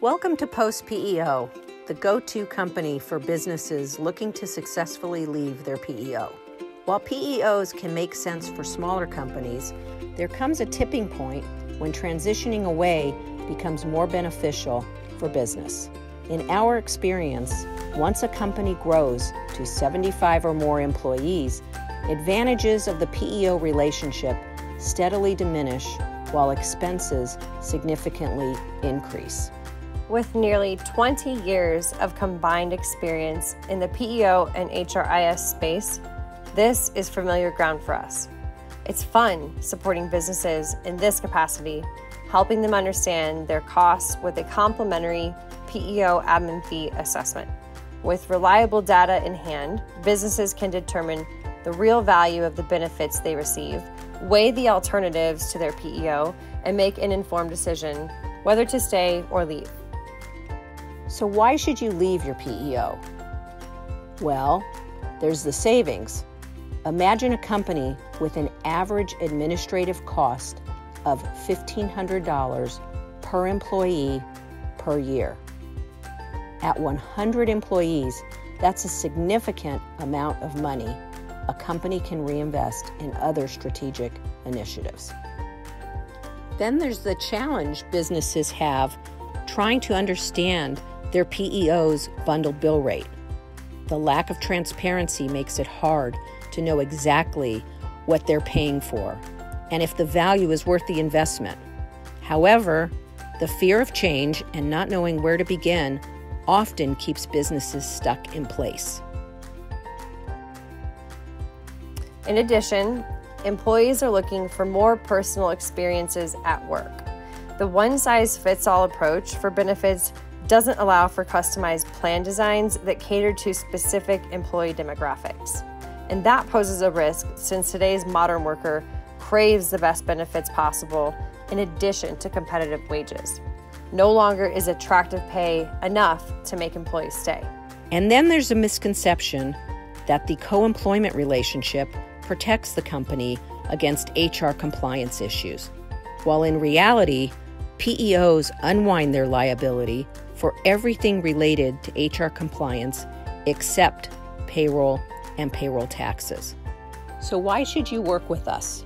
Welcome to Post PEO, the go to company for businesses looking to successfully leave their PEO. While PEOs can make sense for smaller companies, there comes a tipping point when transitioning away becomes more beneficial for business. In our experience, once a company grows to 75 or more employees, advantages of the PEO relationship steadily diminish while expenses significantly increase. With nearly 20 years of combined experience in the PEO and HRIS space, this is familiar ground for us. It's fun supporting businesses in this capacity, helping them understand their costs with a complimentary PEO admin fee assessment. With reliable data in hand, businesses can determine the real value of the benefits they receive, weigh the alternatives to their PEO, and make an informed decision whether to stay or leave. So, why should you leave your PEO? Well, there's the savings. Imagine a company with an average administrative cost of $1,500 per employee per year. At 100 employees, that's a significant amount of money a company can reinvest in other strategic initiatives. Then there's the challenge businesses have trying to understand their PEO's bundled bill rate. The lack of transparency makes it hard to know exactly what they're paying for and if the value is worth the investment. However, the fear of change and not knowing where to begin often keeps businesses stuck in place. In addition, employees are looking for more personal experiences at work. The one size fits all approach for benefits doesn't allow for customized plan designs that cater to specific employee demographics. And that poses a risk since today's modern worker craves the best benefits possible in addition to competitive wages. No longer is attractive pay enough to make employees stay. And then there's a misconception that the co employment relationship protects the company against HR compliance issues, while in reality, PEOs unwind their liability for everything related to HR compliance except payroll and payroll taxes. So, why should you work with us?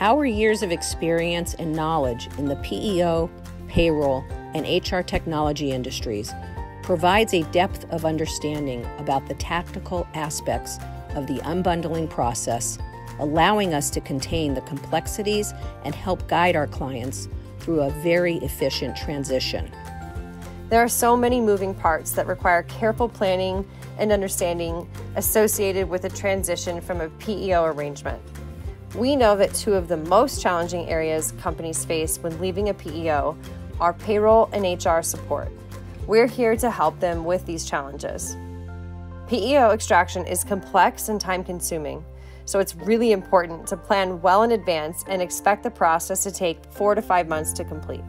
Our years of experience and knowledge in the PEO, payroll, and HR technology industries provides a depth of understanding about the tactical aspects of the unbundling process, allowing us to contain the complexities and help guide our clients through a very efficient transition. There are so many moving parts that require careful planning and understanding associated with a transition from a PEO arrangement. We know that two of the most challenging areas companies face when leaving a PEO are payroll and HR support. We're here to help them with these challenges. PEO extraction is complex and time consuming, so it's really important to plan well in advance and expect the process to take four to five months to complete.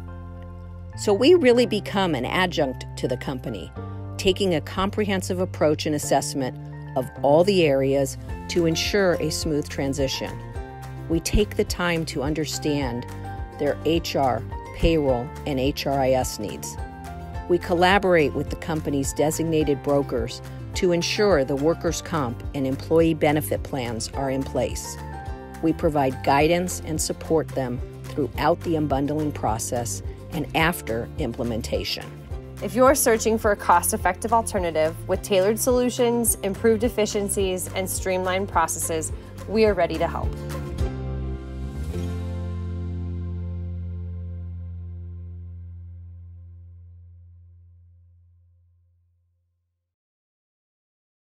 So we really become an adjunct to the company, taking a comprehensive approach and assessment of all the areas to ensure a smooth transition. We take the time to understand their HR, payroll, and HRIS needs. We collaborate with the company's designated brokers to ensure the workers' comp and employee benefit plans are in place. We provide guidance and support them throughout the unbundling process and after implementation. If you're searching for a cost effective alternative with tailored solutions, improved efficiencies, and streamlined processes, we are ready to help.